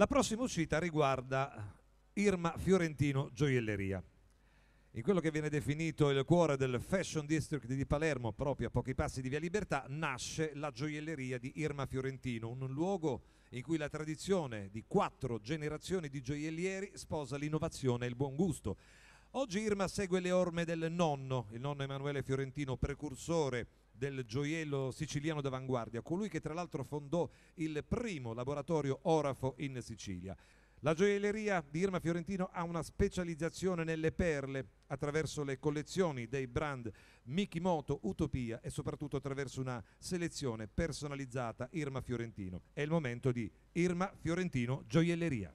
La prossima uscita riguarda Irma Fiorentino Gioielleria. In quello che viene definito il cuore del Fashion District di Palermo, proprio a pochi passi di Via Libertà, nasce la gioielleria di Irma Fiorentino, un luogo in cui la tradizione di quattro generazioni di gioiellieri sposa l'innovazione e il buon gusto. Oggi Irma segue le orme del nonno, il nonno Emanuele Fiorentino, precursore del gioiello siciliano d'avanguardia, colui che tra l'altro fondò il primo laboratorio orafo in Sicilia. La gioielleria di Irma Fiorentino ha una specializzazione nelle perle attraverso le collezioni dei brand Mikimoto, Utopia e soprattutto attraverso una selezione personalizzata Irma Fiorentino. È il momento di Irma Fiorentino Gioielleria.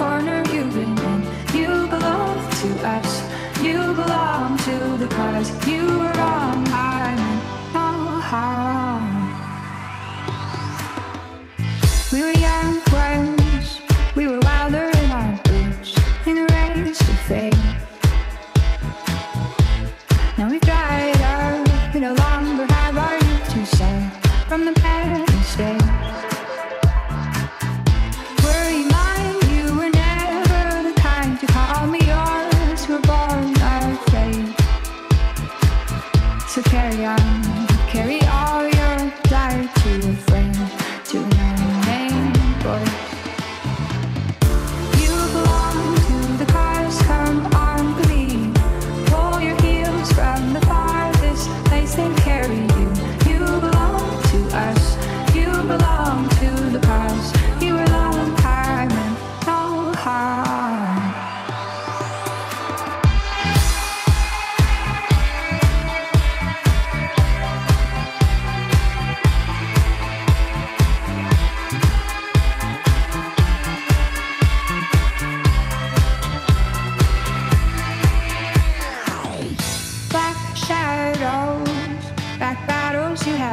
corner you've been in. You belong to us, you belong to the cars. You were wrong, I meant no. We were young ones, we were wilder in our boots, in a race to fame. Now we've dried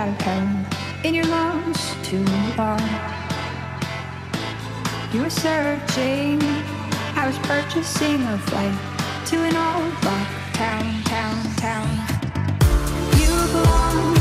you in your lungs too long. You were searching, I was purchasing a flight to an old town, town, town. You belong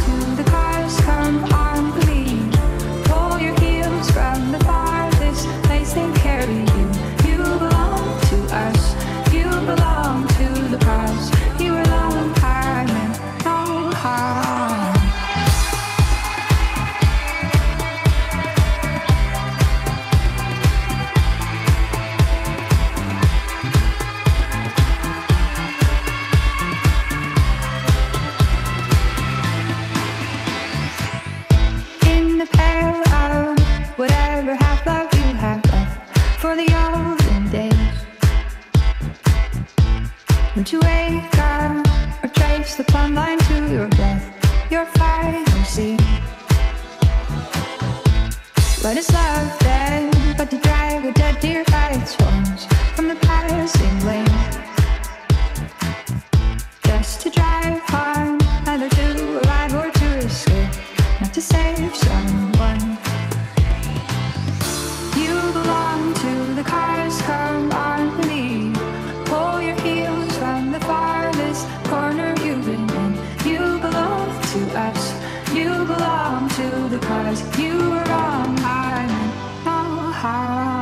You wake up or trace the plumb line to your death, your final sea. What is love then but high.